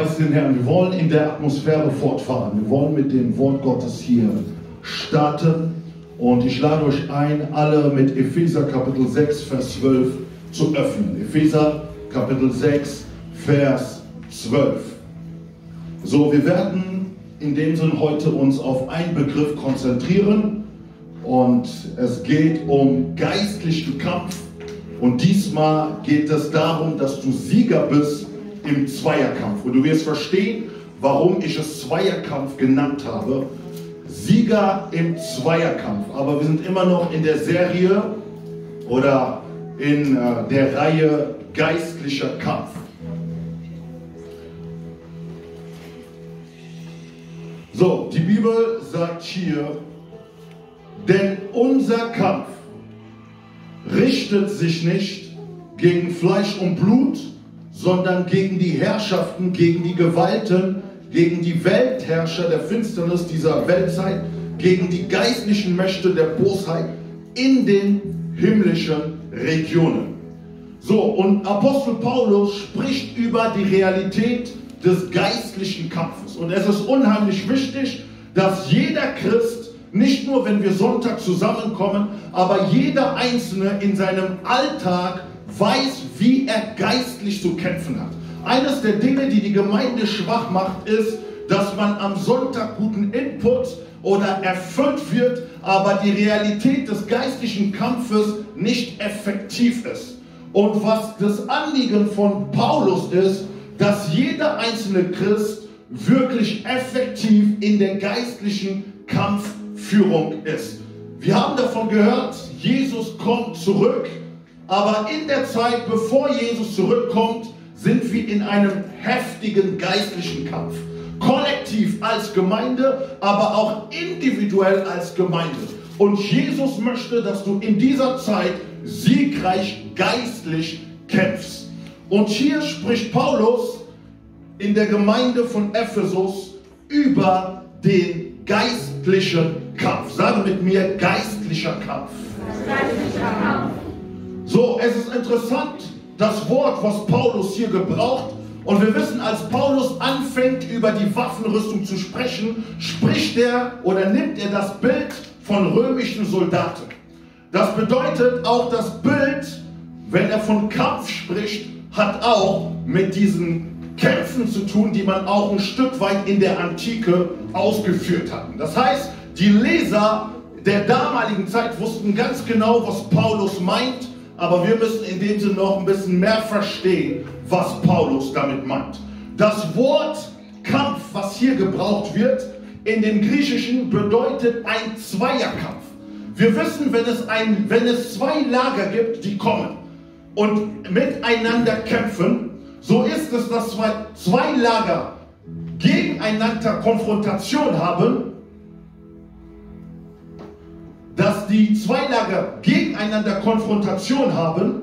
Preis den Herrn. Wir wollen in der Atmosphäre fortfahren. Wir wollen mit dem Wort Gottes hier starten. Und ich lade euch ein, alle mit Epheser Kapitel 6, Vers 12 zu öffnen. Epheser Kapitel 6, Vers 12. So, wir werden in dem Sinn heute uns auf einen Begriff konzentrieren. Und es geht um geistlichen Kampf. Und diesmal geht es darum, dass du Sieger bist im Zweierkampf. Und du wirst verstehen, warum ich es Zweierkampf genannt habe. Sieger im Zweierkampf. Aber wir sind immer noch in der Serie oder in äh, der Reihe geistlicher Kampf. So, die Bibel sagt hier, denn unser Kampf richtet sich nicht gegen Fleisch und Blut, sondern gegen die Herrschaften, gegen die Gewalten, gegen die Weltherrscher der Finsternis dieser Weltzeit, gegen die geistlichen Mächte der Bosheit in den himmlischen Regionen. So, und Apostel Paulus spricht über die Realität des geistlichen Kampfes. Und es ist unheimlich wichtig, dass jeder Christ, nicht nur wenn wir Sonntag zusammenkommen, aber jeder Einzelne in seinem Alltag weiß, wie er geistlich zu kämpfen hat. Eines der Dinge, die die Gemeinde schwach macht, ist, dass man am Sonntag guten Input oder erfüllt wird, aber die Realität des geistlichen Kampfes nicht effektiv ist. Und was das Anliegen von Paulus ist, dass jeder einzelne Christ wirklich effektiv in der geistlichen Kampfführung ist. Wir haben davon gehört, Jesus kommt zurück aber in der Zeit, bevor Jesus zurückkommt, sind wir in einem heftigen geistlichen Kampf. Kollektiv als Gemeinde, aber auch individuell als Gemeinde. Und Jesus möchte, dass du in dieser Zeit siegreich geistlich kämpfst. Und hier spricht Paulus in der Gemeinde von Ephesus über den geistlichen Kampf. Sage mit mir geistlicher Kampf. Geistlicher Kampf. So, es ist interessant, das Wort, was Paulus hier gebraucht. Und wir wissen, als Paulus anfängt, über die Waffenrüstung zu sprechen, spricht er oder nimmt er das Bild von römischen Soldaten. Das bedeutet auch das Bild, wenn er von Kampf spricht, hat auch mit diesen Kämpfen zu tun, die man auch ein Stück weit in der Antike ausgeführt hatten. Das heißt, die Leser der damaligen Zeit wussten ganz genau, was Paulus meint aber wir müssen in dem Sinne noch ein bisschen mehr verstehen, was Paulus damit meint. Das Wort Kampf, was hier gebraucht wird, in dem Griechischen bedeutet ein Zweierkampf. Wir wissen, wenn es, ein, wenn es zwei Lager gibt, die kommen und miteinander kämpfen, so ist es, dass zwei, zwei Lager gegeneinander Konfrontation haben dass die zwei Lager gegeneinander Konfrontation haben,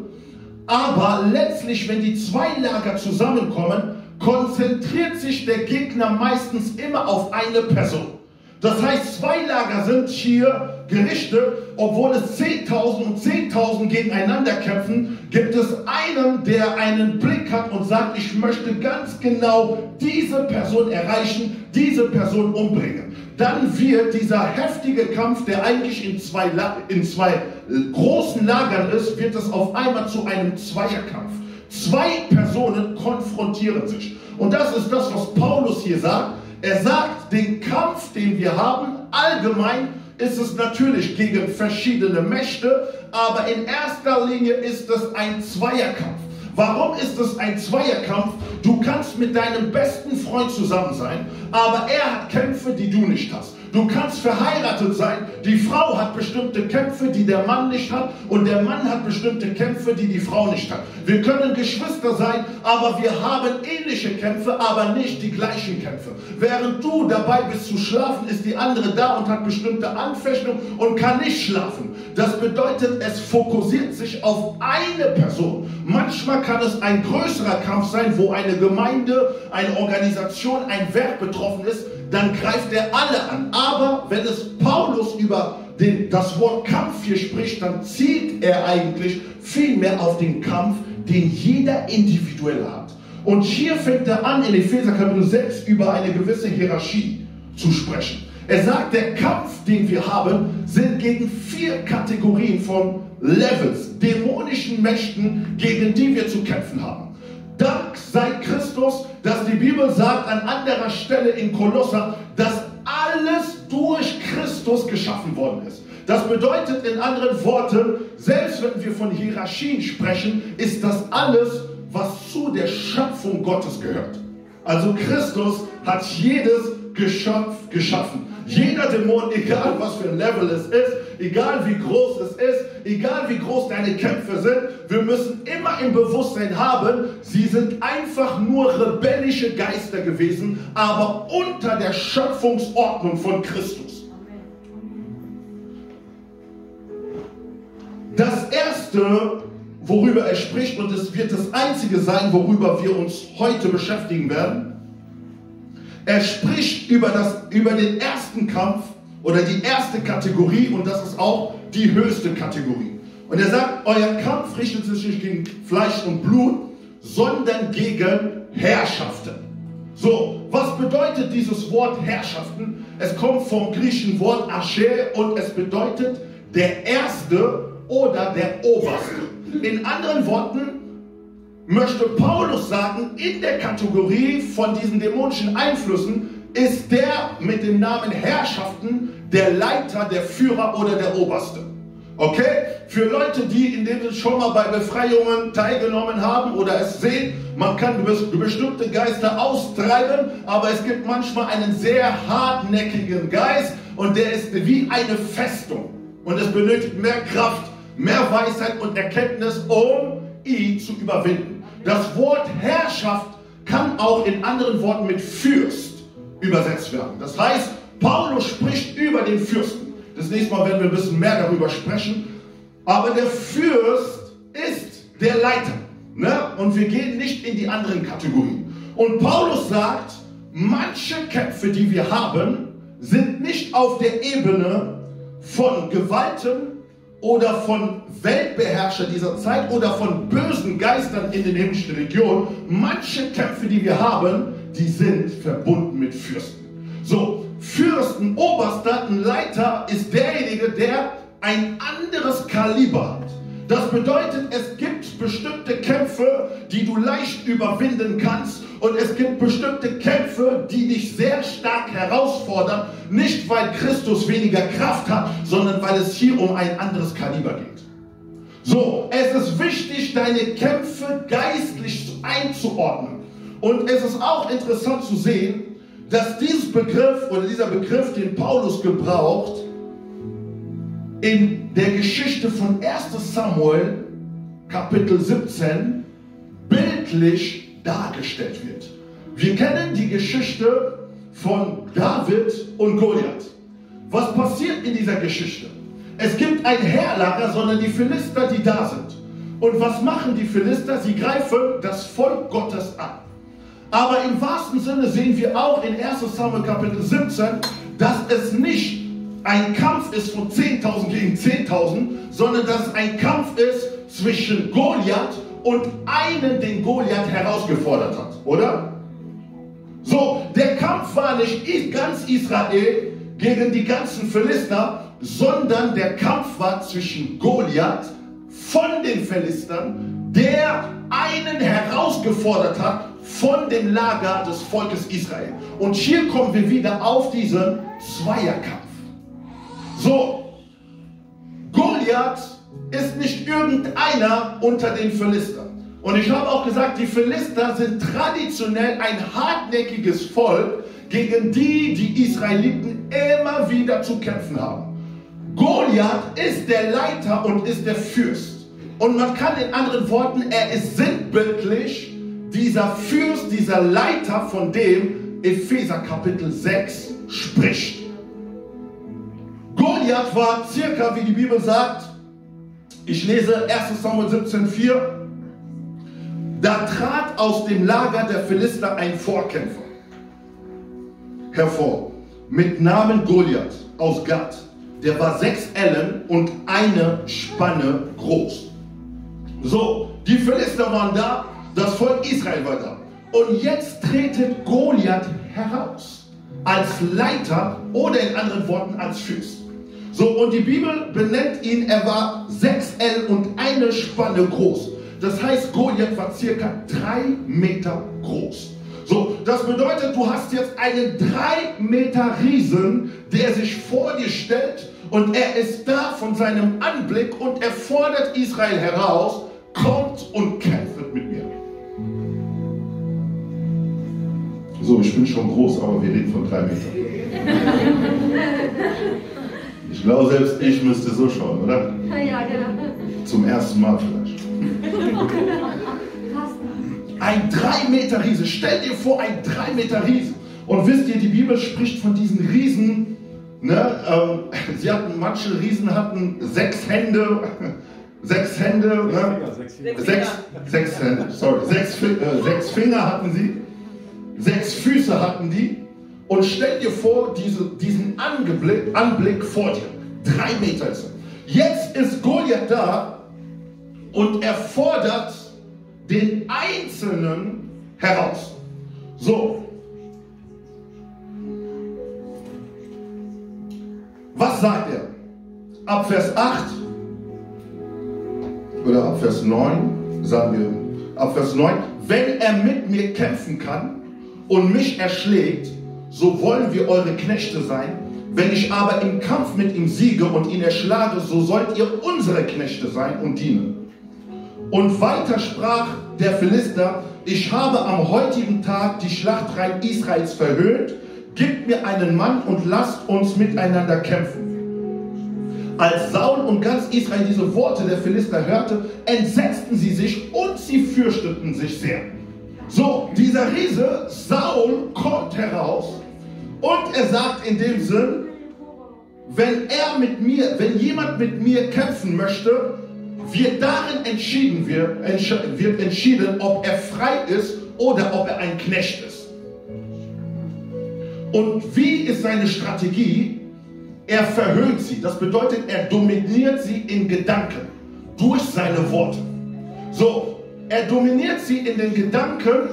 aber letztlich, wenn die zwei Lager zusammenkommen, konzentriert sich der Gegner meistens immer auf eine Person. Das heißt, zwei Lager sind hier gerichtet, obwohl es 10.000 und 10.000 gegeneinander kämpfen, gibt es einen, der einen Blick hat und sagt, ich möchte ganz genau diese Person erreichen, diese Person umbringen. Dann wird dieser heftige Kampf, der eigentlich in zwei, in zwei äh, großen Lagern ist, wird es auf einmal zu einem Zweierkampf. Zwei Personen konfrontieren sich. Und das ist das, was Paulus hier sagt. Er sagt, den Kampf, den wir haben, allgemein ist es natürlich gegen verschiedene Mächte, aber in erster Linie ist es ein Zweierkampf. Warum ist es ein Zweierkampf? Du kannst mit deinem besten Freund zusammen sein, aber er hat Kämpfe, die du nicht hast. Du kannst verheiratet sein. Die Frau hat bestimmte Kämpfe, die der Mann nicht hat. Und der Mann hat bestimmte Kämpfe, die die Frau nicht hat. Wir können Geschwister sein, aber wir haben ähnliche Kämpfe, aber nicht die gleichen Kämpfe. Während du dabei bist zu schlafen, ist die andere da und hat bestimmte Anfechtungen und kann nicht schlafen. Das bedeutet, es fokussiert sich auf eine Person. Manchmal kann es ein größerer Kampf sein, wo eine Gemeinde, eine Organisation, ein Werk betroffen ist dann greift er alle an. Aber wenn es Paulus über den, das Wort Kampf hier spricht, dann zielt er eigentlich viel mehr auf den Kampf, den jeder individuell hat. Und hier fängt er an, in Epheser Kapitel 6 über eine gewisse Hierarchie zu sprechen. Er sagt, der Kampf, den wir haben, sind gegen vier Kategorien von Levels, dämonischen Mächten, gegen die wir zu kämpfen haben. Dank sei Christus, dass die Bibel sagt an anderer Stelle in Kolosser, dass alles durch Christus geschaffen worden ist. Das bedeutet in anderen Worten, selbst wenn wir von Hierarchien sprechen, ist das alles, was zu der Schöpfung Gottes gehört. Also Christus hat jedes Geschöpf geschaffen. Jeder Dämon, egal was für ein Level es ist, egal wie groß es ist, egal wie groß deine Kämpfe sind, wir müssen immer im Bewusstsein haben, sie sind einfach nur rebellische Geister gewesen, aber unter der Schöpfungsordnung von Christus. Das erste, worüber er spricht, und es wird das einzige sein, worüber wir uns heute beschäftigen werden, er spricht über, das, über den ersten Kampf oder die erste Kategorie und das ist auch die höchste Kategorie. Und er sagt, euer Kampf richtet sich nicht gegen Fleisch und Blut, sondern gegen Herrschaften. So, was bedeutet dieses Wort Herrschaften? Es kommt vom griechischen Wort Asher und es bedeutet der Erste oder der Oberste. In anderen Worten, möchte Paulus sagen, in der Kategorie von diesen dämonischen Einflüssen ist der mit dem Namen Herrschaften der Leiter, der Führer oder der Oberste. Okay? Für Leute, die in dem schon mal bei Befreiungen teilgenommen haben oder es sehen, man kann bestimmte Geister austreiben, aber es gibt manchmal einen sehr hartnäckigen Geist und der ist wie eine Festung. Und es benötigt mehr Kraft, mehr Weisheit und Erkenntnis, um ihn zu überwinden. Das Wort Herrschaft kann auch in anderen Worten mit Fürst übersetzt werden. Das heißt, Paulus spricht über den Fürsten. Das nächste Mal werden wir ein bisschen mehr darüber sprechen. Aber der Fürst ist der Leiter. Ne? Und wir gehen nicht in die anderen Kategorien. Und Paulus sagt, manche Kämpfe, die wir haben, sind nicht auf der Ebene von Gewalten, oder von Weltbeherrscher dieser Zeit oder von bösen Geistern in den himmlischen Regionen. Manche Kämpfe, die wir haben, die sind verbunden mit Fürsten. So, Fürsten, Oberster, ein Leiter ist derjenige, der ein anderes Kaliber hat. Das bedeutet, es gibt bestimmte Kämpfe, die du leicht überwinden kannst und es gibt bestimmte Kämpfe, die dich sehr stark herausfordern, nicht weil Christus weniger Kraft hat, sondern weil es hier um ein anderes Kaliber geht. So, es ist wichtig, deine Kämpfe geistlich einzuordnen. Und es ist auch interessant zu sehen, dass dieses Begriff oder dieser Begriff, den Paulus gebraucht, in der Geschichte von 1 Samuel Kapitel 17 bildlich dargestellt wird. Wir kennen die Geschichte von David und Goliath. Was passiert in dieser Geschichte? Es gibt ein Heerlager, sondern die Philister, die da sind. Und was machen die Philister? Sie greifen das Volk Gottes an. Aber im wahrsten Sinne sehen wir auch in 1 Samuel Kapitel 17, dass es nicht ein Kampf ist von 10.000 gegen 10.000, sondern dass es ein Kampf ist zwischen Goliath und einen, den Goliath herausgefordert hat, oder? So, der Kampf war nicht ganz Israel gegen die ganzen Philister, sondern der Kampf war zwischen Goliath von den Philistern, der einen herausgefordert hat von dem Lager des Volkes Israel. Und hier kommen wir wieder auf diesen Zweierkampf. So, Goliath ist nicht irgendeiner unter den Philistern. Und ich habe auch gesagt, die Philister sind traditionell ein hartnäckiges Volk, gegen die die Israeliten immer wieder zu kämpfen haben. Goliath ist der Leiter und ist der Fürst. Und man kann in anderen Worten, er ist sinnbildlich dieser Fürst, dieser Leiter, von dem Epheser Kapitel 6 spricht. Goliath war circa, wie die Bibel sagt, ich lese 1 Samuel 17,4, da trat aus dem Lager der Philister ein Vorkämpfer hervor, mit Namen Goliath aus Gad. Der war sechs Ellen und eine Spanne groß. So, die Philister waren da, das Volk Israel war da. Und jetzt tretet Goliath heraus als Leiter oder in anderen Worten als Fürst. So, und die Bibel benennt ihn, er war 6L und eine Spanne groß. Das heißt, Goliath war circa drei Meter groß. So, das bedeutet, du hast jetzt einen drei Meter Riesen, der sich vor dir stellt und er ist da von seinem Anblick und er fordert Israel heraus, kommt und kämpft So, ich bin schon groß, aber wir reden von drei Metern. Ich glaube, selbst ich müsste so schauen, oder? Ja, genau. Zum ersten Mal vielleicht. Ein drei Meter Riese. Stell dir vor, ein drei Meter Riese. Und wisst ihr, die Bibel spricht von diesen Riesen. Ne? Ähm, sie hatten, manche Riesen hatten sechs Hände, sechs Hände, ne? sechs, sechs, sechs Hände, sorry, sechs, äh, sechs Finger hatten sie, sechs Füße hatten die. Und stell dir vor, diese, diesen Anblick, Anblick vor dir. Drei Meter ist er. Jetzt ist Goliath da und er fordert den Einzelnen heraus. So. Was sagt er? Ab Vers 8 oder ab Vers 9 sagen wir, ab Vers 9, wenn er mit mir kämpfen kann und mich erschlägt, so wollen wir eure Knechte sein. Wenn ich aber im Kampf mit ihm siege und ihn erschlage, so sollt ihr unsere Knechte sein und dienen. Und weiter sprach der Philister, ich habe am heutigen Tag die Schlachtreihen Israels verhöhnt, gebt mir einen Mann und lasst uns miteinander kämpfen. Als Saul und ganz Israel diese Worte der Philister hörte, entsetzten sie sich und sie fürchteten sich sehr. So, dieser Riese, Saul, kommt heraus und er sagt in dem Sinn, wenn er mit mir, wenn jemand mit mir kämpfen möchte, wird darin entschieden, wird, entschieden, ob er frei ist oder ob er ein Knecht ist. Und wie ist seine Strategie? Er verhöhnt sie. Das bedeutet, er dominiert sie in Gedanken durch seine Worte. So, er dominiert sie in den Gedanken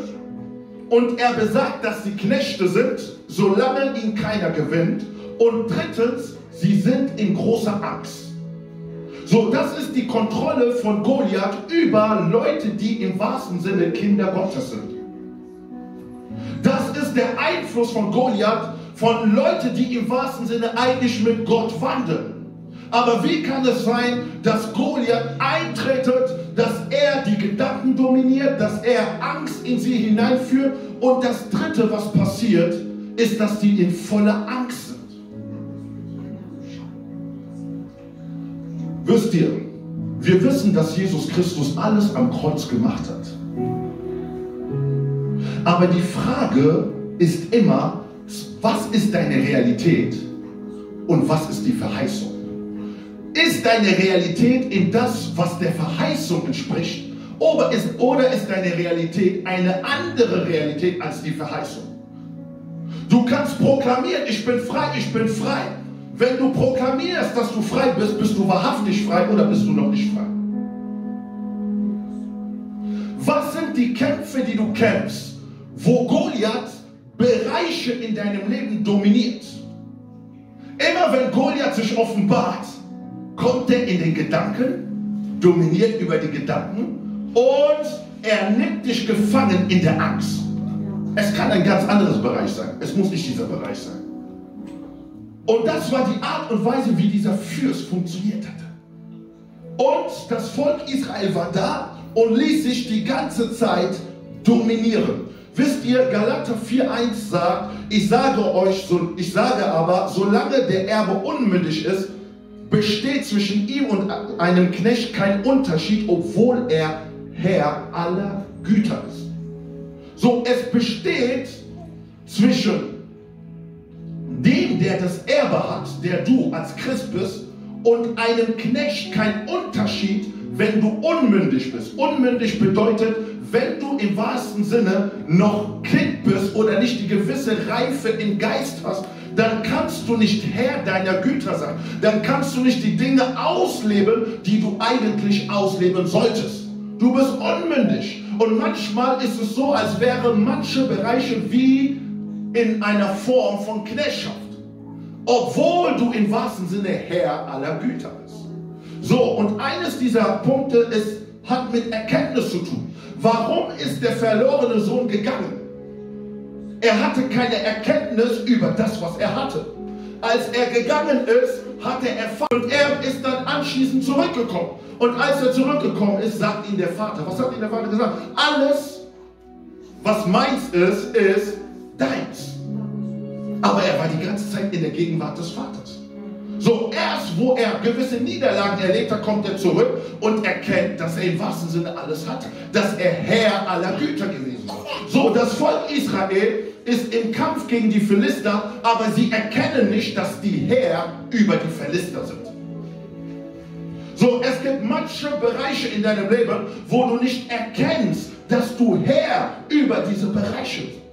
und er besagt, dass sie Knechte sind, solange ihn keiner gewinnt. Und drittens, sie sind in großer Angst. So, das ist die Kontrolle von Goliath über Leute, die im wahrsten Sinne Kinder Gottes sind. Das ist der Einfluss von Goliath von Leuten, die im wahrsten Sinne eigentlich mit Gott wandeln. Aber wie kann es sein, dass Goliath eintretet, dass er die Gedanken dominiert, dass er Angst in sie hineinführt und das Dritte, was passiert, ist, dass sie in voller Angst sind. Wisst ihr, wir wissen, dass Jesus Christus alles am Kreuz gemacht hat. Aber die Frage ist immer, was ist deine Realität und was ist die Verheißung? Ist deine Realität in das, was der Verheißung entspricht? Oder ist, oder ist deine Realität eine andere Realität als die Verheißung? Du kannst proklamieren, ich bin frei, ich bin frei. Wenn du proklamierst, dass du frei bist, bist du wahrhaftig frei oder bist du noch nicht frei? Was sind die Kämpfe, die du kämpfst, wo Goliath Bereiche in deinem Leben dominiert? Immer wenn Goliath sich offenbart, kommt er in den Gedanken, dominiert über die Gedanken und er nimmt dich gefangen in der Angst. Es kann ein ganz anderes Bereich sein. Es muss nicht dieser Bereich sein. Und das war die Art und Weise, wie dieser Fürst funktioniert hatte. Und das Volk Israel war da und ließ sich die ganze Zeit dominieren. Wisst ihr, Galater 4,1 sagt, ich sage euch, ich sage aber, solange der Erbe unmündig ist, besteht zwischen ihm und einem Knecht kein Unterschied, obwohl er Herr aller Güter ist. So, es besteht zwischen dem, der das Erbe hat, der du als Christ bist, und einem Knecht kein Unterschied, wenn du unmündig bist. Unmündig bedeutet, wenn du im wahrsten Sinne noch Kind bist oder nicht die gewisse Reife im Geist hast, dann kannst du nicht Herr deiner Güter sein. Dann kannst du nicht die Dinge ausleben, die du eigentlich ausleben solltest. Du bist unmündig. Und manchmal ist es so, als wären manche Bereiche wie in einer Form von Knechtschaft. Obwohl du im wahrsten Sinne Herr aller Güter bist. So, und eines dieser Punkte ist, hat mit Erkenntnis zu tun. Warum ist der verlorene Sohn gegangen? Er hatte keine Erkenntnis über das, was er hatte. Als er gegangen ist, hat er erfahren und er ist dann anschließend zurückgekommen. Und als er zurückgekommen ist, sagt ihm der Vater, was hat ihm der Vater gesagt? Alles, was meins ist, ist deins. Aber er war die ganze Zeit in der Gegenwart des Vaters. So erst, wo er gewisse Niederlagen erlebt hat, kommt er zurück und erkennt, dass er im wahrsten Sinne alles hat. Dass er Herr aller Güter gewesen ist. So, das Volk Israel ist im Kampf gegen die Philister, aber sie erkennen nicht, dass die Herr über die Philister sind. So, es gibt manche Bereiche in deinem Leben, wo du nicht erkennst, dass du Herr über diese Bereiche bist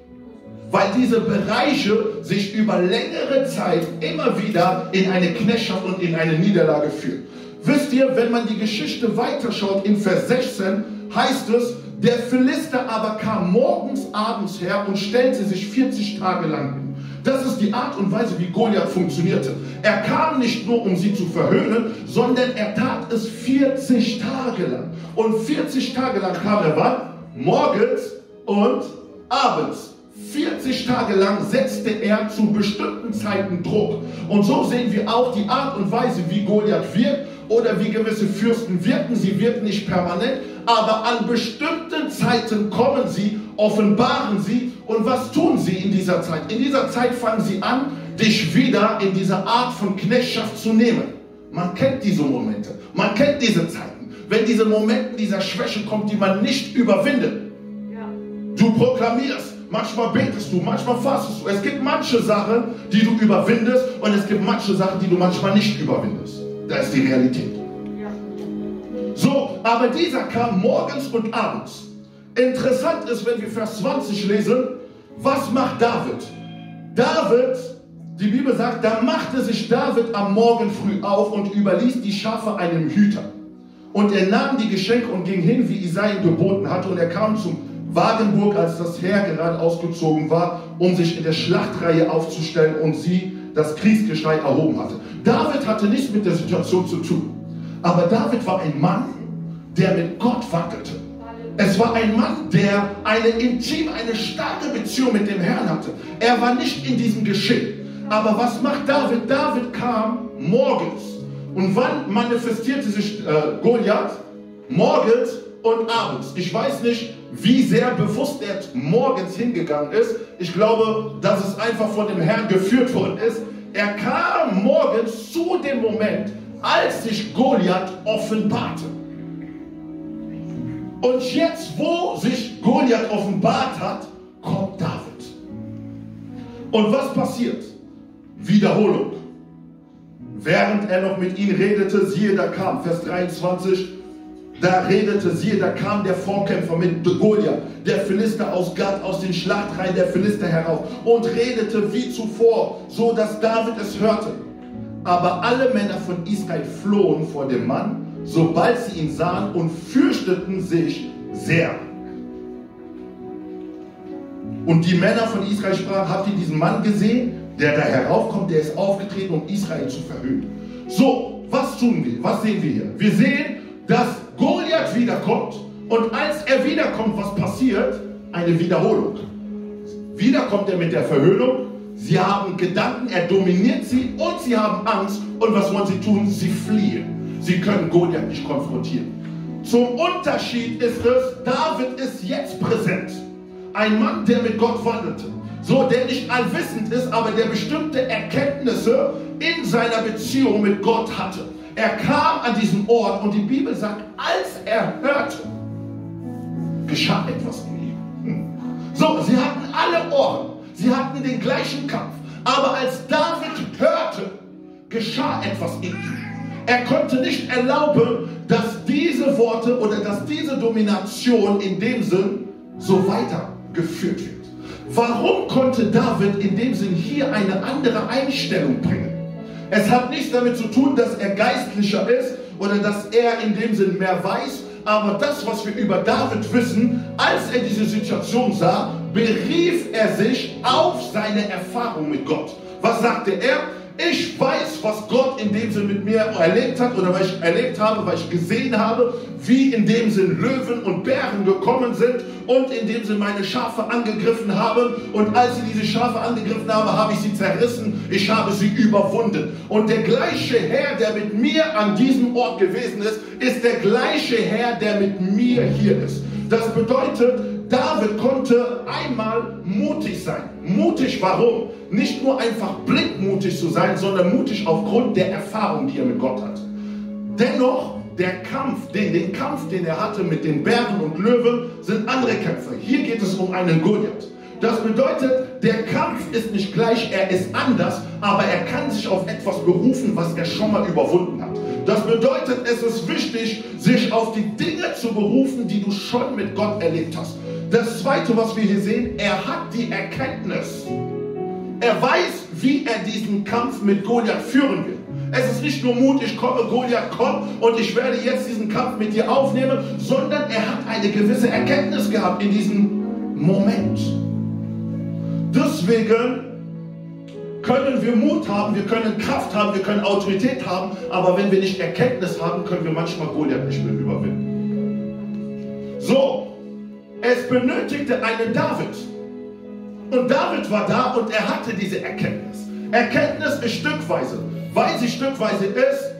weil diese Bereiche sich über längere Zeit immer wieder in eine Knechtschaft und in eine Niederlage führen. Wisst ihr, wenn man die Geschichte weiterschaut, in Vers 16 heißt es, der Philister aber kam morgens, abends her und stellte sich 40 Tage lang hin. Das ist die Art und Weise, wie Goliath funktionierte. Er kam nicht nur, um sie zu verhöhnen, sondern er tat es 40 Tage lang. Und 40 Tage lang kam er wann? Morgens und abends. 40 Tage lang setzte er zu bestimmten Zeiten Druck. Und so sehen wir auch die Art und Weise, wie Goliath wirkt oder wie gewisse Fürsten wirken. Sie wirken nicht permanent, aber an bestimmten Zeiten kommen sie, offenbaren sie. Und was tun sie in dieser Zeit? In dieser Zeit fangen sie an, dich wieder in dieser Art von Knechtschaft zu nehmen. Man kennt diese Momente, man kennt diese Zeiten. Wenn diese Momente dieser Schwäche kommt, die man nicht überwindet. Ja. Du proklamierst, Manchmal betest du, manchmal fastest du. Es gibt manche Sachen, die du überwindest und es gibt manche Sachen, die du manchmal nicht überwindest. Das ist die Realität. So, aber dieser kam morgens und abends. Interessant ist, wenn wir Vers 20 lesen, was macht David? David, die Bibel sagt, da machte sich David am Morgen früh auf und überließ die Schafe einem Hüter. Und er nahm die Geschenke und ging hin, wie Isai ihm geboten hatte, und er kam zum Wagenburg, als das Heer gerade ausgezogen war, um sich in der Schlachtreihe aufzustellen und sie das Kriegsgeschrei erhoben hatte. David hatte nichts mit der Situation zu tun. Aber David war ein Mann, der mit Gott wandelte. Es war ein Mann, der eine intime, eine starke Beziehung mit dem Herrn hatte. Er war nicht in diesem Geschehen. Aber was macht David? David kam morgens. Und wann manifestierte sich äh, Goliath? Morgens und abends. Ich weiß nicht, wie sehr bewusst er morgens hingegangen ist. Ich glaube, dass es einfach von dem Herrn geführt worden ist. Er kam morgens zu dem Moment, als sich Goliath offenbarte. Und jetzt, wo sich Goliath offenbart hat, kommt David. Und was passiert? Wiederholung. Während er noch mit ihm redete, siehe, da kam, Vers 23, da redete sie, da kam der Vorkämpfer mit Goliath, der Philister aus Gad, aus den Schlachtreihen der Philister herauf und redete wie zuvor, so dass David es hörte. Aber alle Männer von Israel flohen vor dem Mann, sobald sie ihn sahen und fürchteten sich sehr. Und die Männer von Israel sprachen, habt ihr diesen Mann gesehen, der da heraufkommt, der ist aufgetreten, um Israel zu verhöhnen. So, was tun wir? Was sehen wir hier? Wir sehen, dass Goliath wiederkommt und als er wiederkommt, was passiert? Eine Wiederholung. Wieder kommt er mit der Verhöhnung. Sie haben Gedanken, er dominiert sie und sie haben Angst. Und was wollen sie tun? Sie fliehen. Sie können Goliath nicht konfrontieren. Zum Unterschied ist es, David ist jetzt präsent. Ein Mann, der mit Gott wandelte. So, der nicht allwissend ist, aber der bestimmte Erkenntnisse in seiner Beziehung mit Gott hatte. Er kam an diesen Ort und die Bibel sagt, als er hörte, geschah etwas in ihm. Hm. So, sie hatten alle Ohren, sie hatten den gleichen Kampf. Aber als David hörte, geschah etwas in ihm. Er konnte nicht erlauben, dass diese Worte oder dass diese Domination in dem Sinn so weitergeführt wird. Warum konnte David in dem Sinn hier eine andere Einstellung bringen? Es hat nichts damit zu tun, dass er geistlicher ist oder dass er in dem Sinn mehr weiß, Aber das, was wir über David wissen, als er diese Situation sah, berief er sich auf seine Erfahrung mit Gott. Was sagte er? Ich weiß, was Gott in dem Sinn mit mir erlebt hat oder was ich erlebt habe, weil ich gesehen habe, wie in dem Sinn Löwen und Bären gekommen sind und in dem Sinn meine Schafe angegriffen haben. Und als sie diese Schafe angegriffen haben, habe ich sie zerrissen. Ich habe sie überwunden. Und der gleiche Herr, der mit mir an diesem Ort gewesen ist, ist der gleiche Herr, der mit mir hier ist. Das bedeutet, David konnte einmal sein. Mutig warum? Nicht nur einfach blindmutig zu sein, sondern mutig aufgrund der Erfahrung, die er mit Gott hat. Dennoch, der Kampf, den, den Kampf, den er hatte mit den Bären und Löwen, sind andere Kämpfe. Hier geht es um einen Goliath. Das bedeutet, der Kampf ist nicht gleich, er ist anders, aber er kann sich auf etwas berufen, was er schon mal überwunden hat. Das bedeutet, es ist wichtig, sich auf die Dinge zu berufen, die du schon mit Gott erlebt hast. Das zweite, was wir hier sehen, er hat die Erkenntnis. Er weiß, wie er diesen Kampf mit Goliath führen will. Es ist nicht nur Mut, ich komme, Goliath, komm und ich werde jetzt diesen Kampf mit dir aufnehmen, sondern er hat eine gewisse Erkenntnis gehabt in diesem Moment. Deswegen können wir Mut haben, wir können Kraft haben, wir können Autorität haben, aber wenn wir nicht Erkenntnis haben, können wir manchmal Goliath nicht mehr überwinden. So, es benötigte einen David. Und David war da und er hatte diese Erkenntnis. Erkenntnis ist stückweise. Weil sie stückweise ist,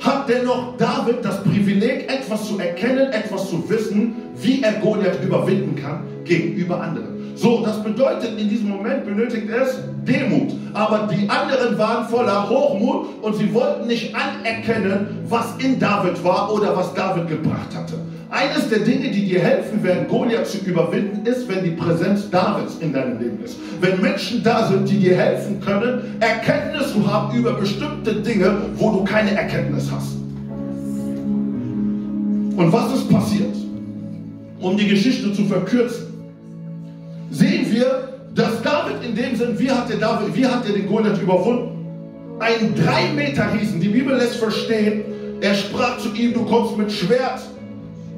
hat dennoch David das Privileg, etwas zu erkennen, etwas zu wissen, wie er Goliath überwinden kann gegenüber anderen. So, das bedeutet, in diesem Moment benötigt es Demut. Aber die anderen waren voller Hochmut und sie wollten nicht anerkennen, was in David war oder was David gebracht hatte. Eines der Dinge, die dir helfen werden, Goliath zu überwinden, ist, wenn die Präsenz Davids in deinem Leben ist. Wenn Menschen da sind, die dir helfen können, Erkenntnis zu haben über bestimmte Dinge, wo du keine Erkenntnis hast. Und was ist passiert? Um die Geschichte zu verkürzen, sehen wir, dass David in dem Sinn, wie hat der David, wie hat er den Goliath überwunden? Ein drei Meter Riesen, die Bibel lässt verstehen, er sprach zu ihm, du kommst mit Schwert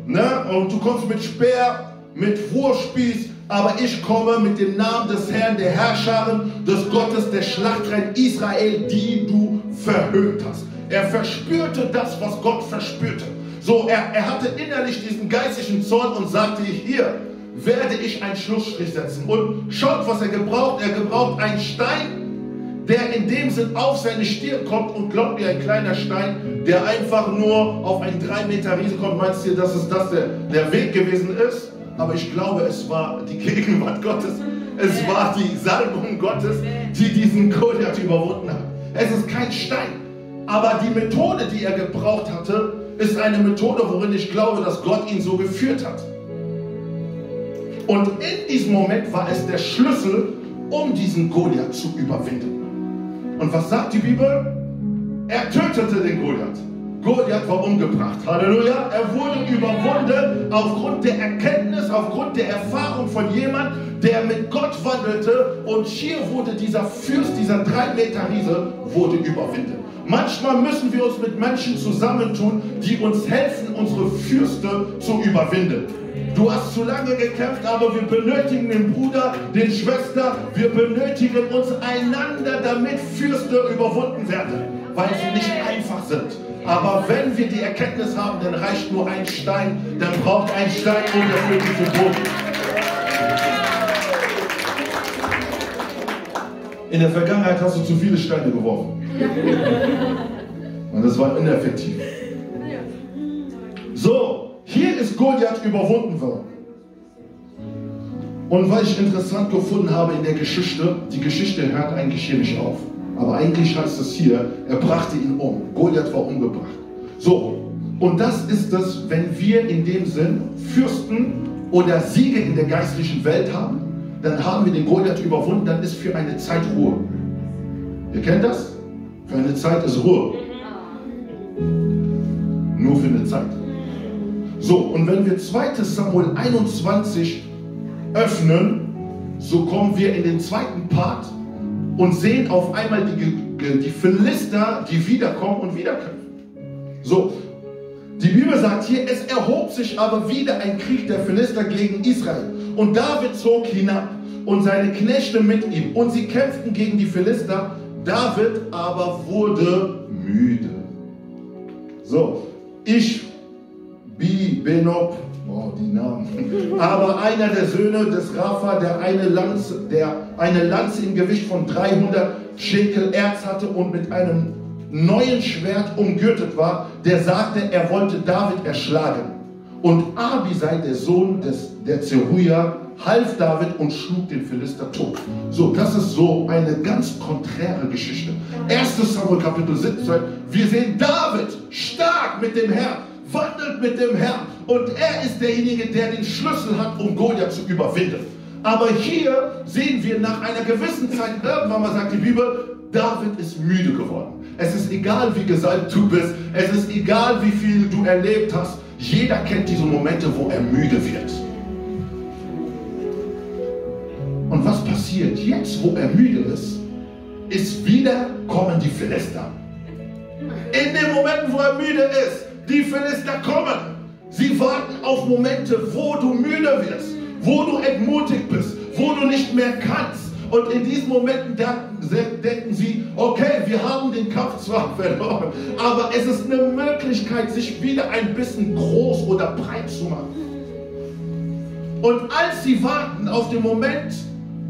Ne? Und du kommst mit Speer, mit Wurfspieß, aber ich komme mit dem Namen des Herrn, der Herrscherin, des Gottes, der Schlachtrein Israel, die du verhöhnt hast. Er verspürte das, was Gott verspürte. So, er, er hatte innerlich diesen geistlichen Zorn und sagte, hier werde ich einen Schlussstrich setzen. Und schaut, was er gebraucht. Er gebraucht einen Stein, der in dem Sinn auf seine Stirn kommt und glaubt mir, ein kleiner Stein, der einfach nur auf einen 3 Meter Riesen kommt, meinst du, dass es das der, der Weg gewesen ist? Aber ich glaube, es war die Gegenwart Gottes. Es war die Salbung Gottes, die diesen Goliath überwunden hat. Es ist kein Stein. Aber die Methode, die er gebraucht hatte, ist eine Methode, worin ich glaube, dass Gott ihn so geführt hat. Und in diesem Moment war es der Schlüssel, um diesen Goliath zu überwinden. Und was sagt die Bibel? Er tötete den Goliath. Goliath war umgebracht. Halleluja. Er wurde überwunden aufgrund der Erkenntnis, aufgrund der Erfahrung von jemand, der mit Gott wandelte. Und hier wurde dieser Fürst, dieser drei Meter Riese, wurde überwunden. Manchmal müssen wir uns mit Menschen zusammentun, die uns helfen, unsere Fürste zu überwinden. Du hast zu lange gekämpft, aber wir benötigen den Bruder, den Schwester. Wir benötigen uns einander, damit Fürste überwunden werden, weil sie nicht einfach sind. Aber wenn wir die Erkenntnis haben, dann reicht nur ein Stein, dann braucht ein Stein, um zu tun. In der Vergangenheit hast du zu viele Steine geworfen. Und das war ineffektiv. So, hier ist Goliath überwunden worden. Und was ich interessant gefunden habe in der Geschichte, die Geschichte hört eigentlich hier nicht auf. Aber eigentlich heißt es hier, er brachte ihn um. Goliath war umgebracht. So, und das ist es, wenn wir in dem Sinn Fürsten oder Siege in der geistlichen Welt haben, dann haben wir den Goliath überwunden, dann ist für eine Zeit Ruhe. Ihr kennt das? Für eine Zeit ist Ruhe. Nur für eine Zeit. So, und wenn wir 2 Samuel 21 öffnen, so kommen wir in den zweiten Part und sehen auf einmal die, die Philister, die wiederkommen und wiederkämpfen. So, Die Bibel sagt hier, es erhob sich aber wieder ein Krieg der Philister gegen Israel. Und David zog hinab und seine Knechte mit ihm. Und sie kämpften gegen die Philister. David aber wurde müde. So, ich, Bi, Benob, oh, die Namen. Aber einer der Söhne des Rapha, der eine Lanze, der eine Lanze im Gewicht von 300 Schekel Erz hatte und mit einem neuen Schwert umgürtet war, der sagte, er wollte David erschlagen. Und Abisai, der Sohn des, der Zeruja, half David und schlug den Philister tot. So, das ist so eine ganz konträre Geschichte. 1. Samuel Kapitel 17, wir sehen David stark mit dem Herrn, wandelt mit dem Herrn und er ist derjenige, der den Schlüssel hat, um Goliath zu überwinden. Aber hier sehen wir nach einer gewissen Zeit, irgendwann mal sagt die Bibel, David ist müde geworden. Es ist egal, wie gesalbt du bist. Es ist egal, wie viel du erlebt hast. Jeder kennt diese Momente, wo er müde wird. Und was passiert jetzt, wo er müde ist? Ist wieder kommen die Philister. In den Momenten, wo er müde ist, die Philister kommen. Sie warten auf Momente, wo du müde wirst, wo du entmutigt bist, wo du nicht mehr kannst. Und in diesen Momenten denken sie, okay, wir haben den Kampf zwar verloren, aber es ist eine Möglichkeit, sich wieder ein bisschen groß oder breit zu machen. Und als sie warten auf den Moment,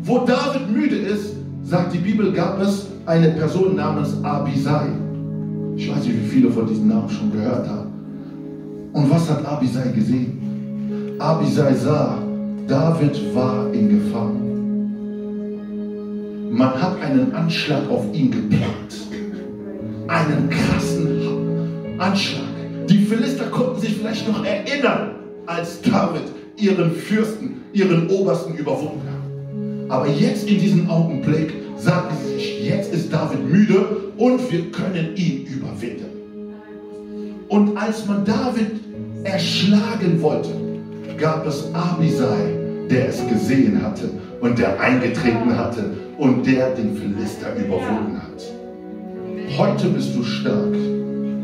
wo David müde ist, sagt die Bibel, gab es eine Person namens Abisai. Ich weiß nicht, wie viele von diesen Namen schon gehört haben. Und was hat Abisai gesehen? Abisai sah, David war in Gefahr. Man hat einen Anschlag auf ihn geplant. Einen krassen Anschlag. Die Philister konnten sich vielleicht noch erinnern, als David ihren Fürsten, ihren Obersten überwunden hat. Aber jetzt in diesem Augenblick sagen sie sich, jetzt ist David müde und wir können ihn überwinden. Und als man David erschlagen wollte, gab es Abisai, der es gesehen hatte und der eingetreten hatte und der den Philister überwunden hat. Heute bist du stark,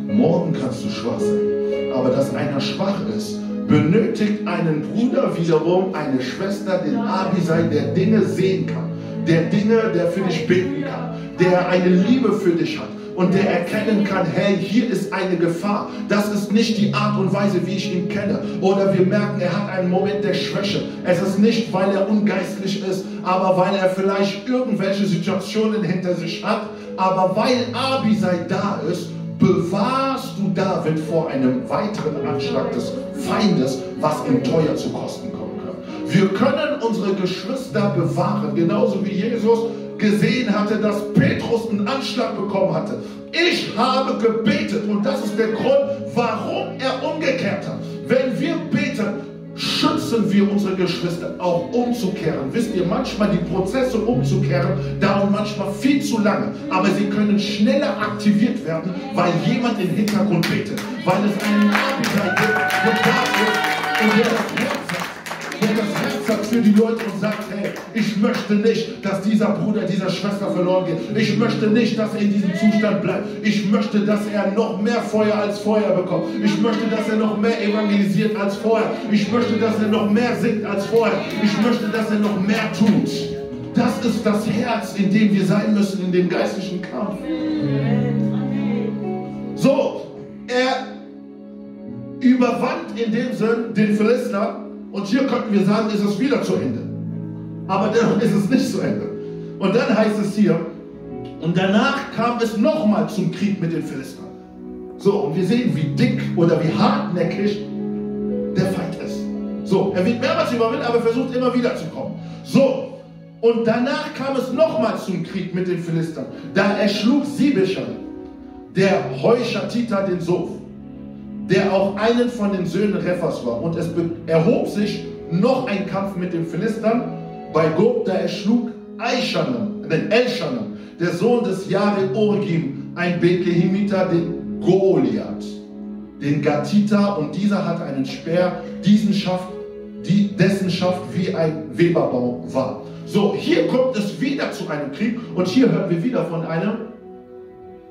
morgen kannst du schwach sein. Aber dass einer schwach ist, benötigt einen Bruder wiederum, eine Schwester, den Abisai, der Dinge sehen kann, der Dinge, der für dich beten kann, der eine Liebe für dich hat und der erkennen kann, hey, hier ist eine Gefahr. Das ist nicht die Art und Weise, wie ich ihn kenne. Oder wir merken, er hat einen Moment der Schwäche. Es ist nicht, weil er ungeistlich ist, aber weil er vielleicht irgendwelche Situationen hinter sich hat. Aber weil Abisai da ist, bewahrst du David vor einem weiteren Anschlag des Feindes, was ihm teuer zu kosten kann. Wir können unsere Geschwister bewahren, genauso wie Jesus gesehen hatte, dass Petrus einen Anschlag bekommen hatte. Ich habe gebetet und das ist der Grund, warum er umgekehrt hat. Wenn wir beten, schützen wir unsere Geschwister auch umzukehren. Wisst ihr, manchmal die Prozesse umzukehren dauern manchmal viel zu lange, aber sie können schneller aktiviert werden, weil jemand im Hintergrund betet, weil es einen Abenteuer gibt, der da ist und der der das Herz hat für die Leute und sagt, hey, ich möchte nicht, dass dieser Bruder, dieser Schwester verloren geht. Ich möchte nicht, dass er in diesem Zustand bleibt. Ich möchte, dass er noch mehr Feuer als vorher bekommt. Ich möchte, dass er noch mehr evangelisiert als vorher. Ich möchte, dass er noch mehr singt als vorher. Ich möchte, dass er noch mehr tut. Das ist das Herz, in dem wir sein müssen, in dem geistlichen Kampf. So, er überwand in dem Sinn den Philister und hier könnten wir sagen, ist es wieder zu Ende. Aber dennoch ist es nicht zu Ende. Und dann heißt es hier, und danach kam es nochmal zum Krieg mit den Philistern. So, und wir sehen, wie dick oder wie hartnäckig der Feind ist. So, er wird mehrmals überwinden, aber versucht immer wieder zu kommen. So, und danach kam es nochmal zum Krieg mit den Philistern. Da erschlug Sibischer, der Heuschatita, den Sof, der auch einen von den Söhnen Rephas war. Und es erhob sich noch ein Kampf mit den Philistern bei Gob, da erschlug Eishanan, den Elshanan, der Sohn des Jahre Orgim, ein Bethlehemiter, den Goliath, den Gatita, und dieser hat einen Speer, diesen schafft, die, dessen Schaft wie ein Weberbau war. So, hier kommt es wieder zu einem Krieg und hier hören wir wieder von einem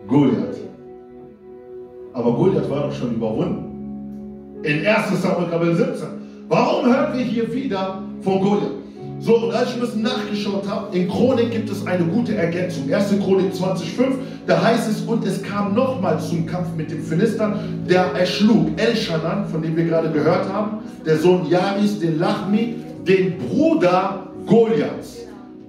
Goliath. Aber Goliath war doch schon überwunden. in 1 Samuel Kapitel 17. Warum hören wir hier wieder von Goliath? So, und als ich ein bisschen nachgeschaut habe, in Chronik gibt es eine gute Ergänzung. 1. Chronik 20,5, da heißt es, und es kam nochmals zum Kampf mit dem Philistern, der erschlug Elschanan, von dem wir gerade gehört haben, der Sohn Jaris, den Lachmi, den Bruder Goliaths,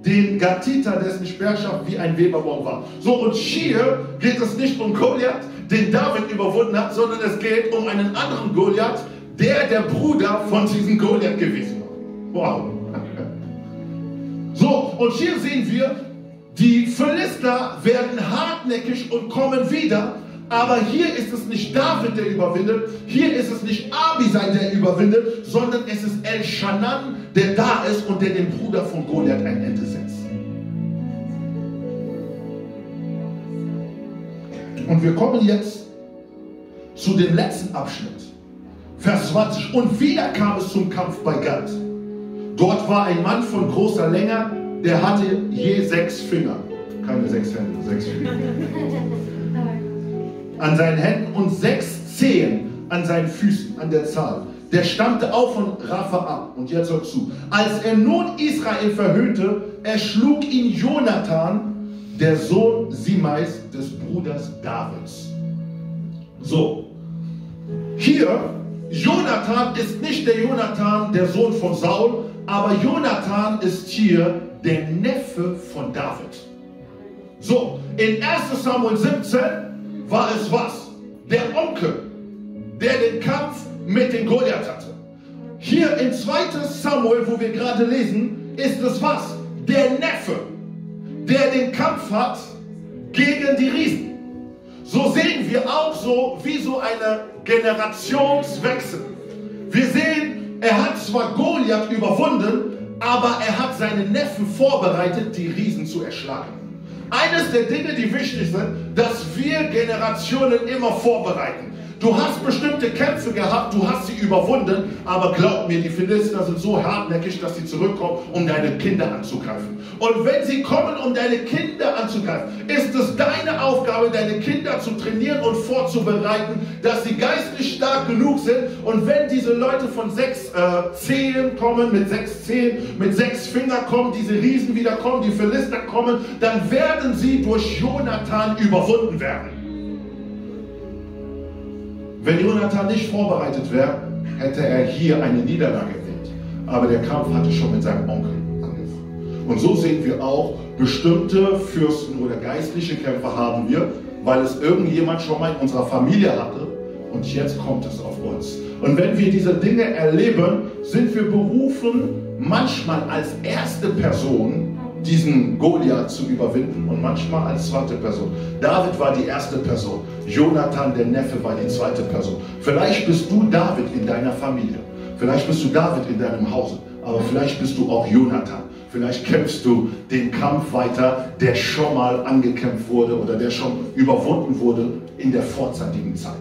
den Gatiter, dessen Speerschaft wie ein Weberbaum war. So, und hier geht es nicht um Goliath, den David überwunden hat, sondern es geht um einen anderen Goliath, der der Bruder von diesem Goliath gewesen war. Wow. So, und hier sehen wir, die Philister werden hartnäckig und kommen wieder. Aber hier ist es nicht David, der überwindet, hier ist es nicht Abisai, der überwindet, sondern es ist El Shanan, der da ist und der dem Bruder von Goliath ein Ende setzt. Und wir kommen jetzt zu dem letzten Abschnitt. Vers 20. Und wieder kam es zum Kampf bei Gad. Dort war ein Mann von großer Länge, der hatte je sechs Finger. Keine sechs Hände, sechs Finger. An seinen Händen und sechs Zehen an seinen Füßen, an der Zahl. Der stammte auch von Rapha ab. Und jetzt hört zu. Als er nun Israel verhöhnte, erschlug ihn Jonathan, der Sohn Simais, des Bruders Davids. So, hier, Jonathan ist nicht der Jonathan, der Sohn von Saul, aber Jonathan ist hier der Neffe von David. So, in 1 Samuel 17 war es was? Der Onkel, der den Kampf mit den Goliath hatte. Hier in 2 Samuel, wo wir gerade lesen, ist es was? Der Neffe, der den Kampf hat gegen die Riesen. So sehen wir auch so wie so eine Generationswechsel. Wir sehen, er hat zwar Goliath überwunden, aber er hat seinen Neffen vorbereitet, die Riesen zu erschlagen. Eines der Dinge, die wichtig sind, dass wir Generationen immer vorbereiten. Du hast bestimmte Kämpfe gehabt, du hast sie überwunden, aber glaub mir, die Philister sind so hartnäckig, dass sie zurückkommen, um deine Kinder anzugreifen. Und wenn sie kommen, um deine Kinder anzugreifen, ist es deine Aufgabe, deine Kinder zu trainieren und vorzubereiten, dass sie geistlich stark genug sind. Und wenn diese Leute von sechs äh, Zehen kommen, mit sechs Zehen, mit sechs Fingern kommen, diese Riesen wieder kommen, die Philister kommen, dann werden sie durch Jonathan überwunden werden. Wenn Jonathan nicht vorbereitet wäre, hätte er hier eine Niederlage erlebt. Aber der Kampf hatte schon mit seinem Onkel angefangen. Und so sehen wir auch, bestimmte Fürsten oder geistliche Kämpfer haben wir, weil es irgendjemand schon mal in unserer Familie hatte. Und jetzt kommt es auf uns. Und wenn wir diese Dinge erleben, sind wir berufen, manchmal als erste Person diesen Goliath zu überwinden und manchmal als zweite Person. David war die erste Person, Jonathan, der Neffe, war die zweite Person. Vielleicht bist du David in deiner Familie, vielleicht bist du David in deinem Hause, aber vielleicht bist du auch Jonathan. Vielleicht kämpfst du den Kampf weiter, der schon mal angekämpft wurde oder der schon überwunden wurde in der vorzeitigen Zeit.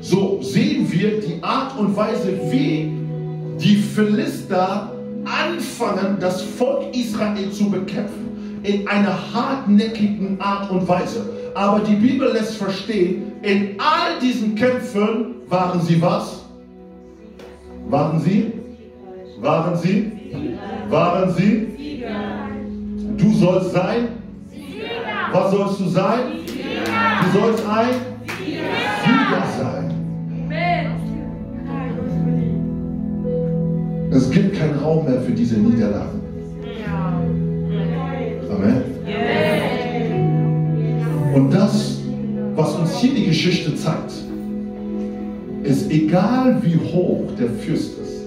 So sehen wir die Art und Weise, wie die Philister anfangen, das Volk Israel zu bekämpfen. In einer hartnäckigen Art und Weise. Aber die Bibel lässt verstehen, in all diesen Kämpfen waren sie was? Waren sie? Waren sie? Waren sie? Du sollst sein? Was sollst du sein? Du sollst ein Sieger sein. Es gibt keinen Raum mehr für diese Niederlagen. Amen. Und das, was uns hier die Geschichte zeigt, ist egal wie hoch der Fürst ist,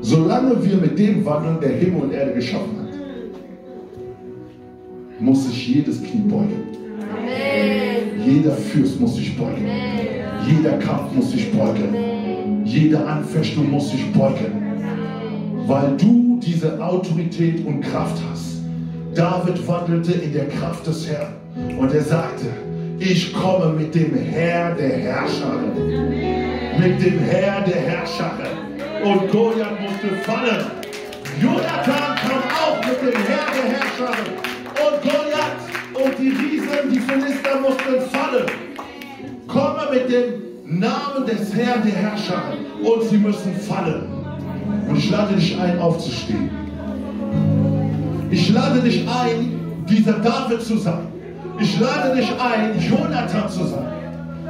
solange wir mit dem wandeln, der Himmel und Erde geschaffen hat, muss sich jedes Knie beugen. Jeder Fürst muss sich beugen. Jeder Kampf muss sich beugen. Jede Anfechtung muss sich beugen, weil du diese Autorität und Kraft hast. David wandelte in der Kraft des Herrn und er sagte, ich komme mit dem Herr der Herrscherin. Mit dem Herr der Herrscherin. Und Goliath musste fallen. Jonathan kam auch mit dem Herr der Herrscherin. Und Goliath und die Riesen, die Philister mussten fallen. Komme mit dem Namen des Herrn, der Herrscher, und sie müssen fallen. Und ich lade dich ein, aufzustehen. Ich lade dich ein, dieser David zu sein. Ich lade dich ein, Jonathan zu sein.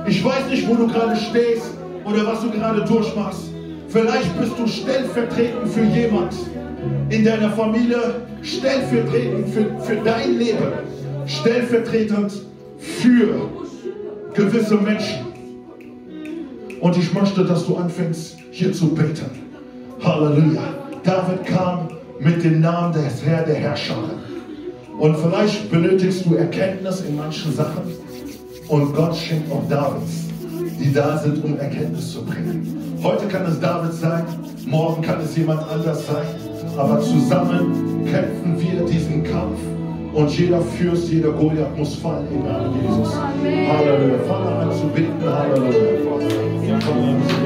Ich weiß nicht, wo du gerade stehst oder was du gerade durchmachst. Vielleicht bist du stellvertretend für jemand in deiner Familie, stellvertretend für, für dein Leben, stellvertretend für gewisse Menschen. Und ich möchte, dass du anfängst, hier zu beten. Halleluja. David kam mit dem Namen des Herr der Herrscher. Und vielleicht benötigst du Erkenntnis in manchen Sachen. Und Gott schenkt auch Davids, die da sind, um Erkenntnis zu bringen. Heute kann es David sein, morgen kann es jemand anders sein. Aber zusammen kämpfen wir diesen Kampf. Und jeder Fürst, jeder Goliath muss fallen im Namen Jesus. Halleluja. Vater an zu beten. Halleluja. Halleluja.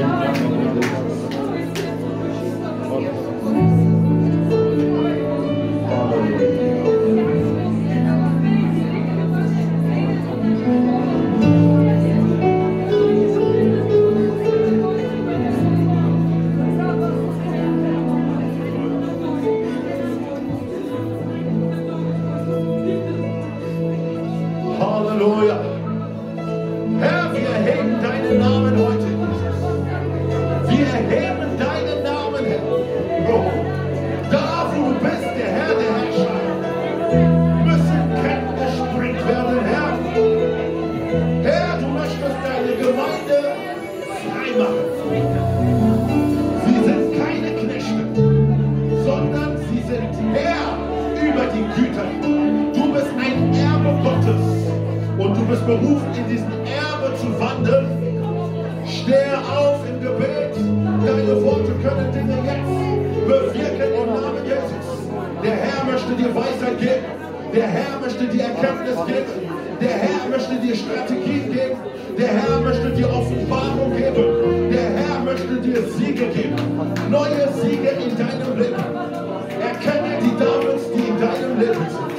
Bist berufen, in diesem Erbe zu wandeln. Steh auf im Gebet. Deine Worte können Dinge jetzt bewirken im Namen Jesus. Der Herr möchte dir Weisheit geben. Der Herr möchte dir Erkenntnis geben. Der Herr möchte dir Strategien geben. Der Herr möchte dir Offenbarung geben. Der Herr möchte dir Siege geben. Neue Siege in deinem Leben. Erkenne die Davids, die in deinem Leben sind.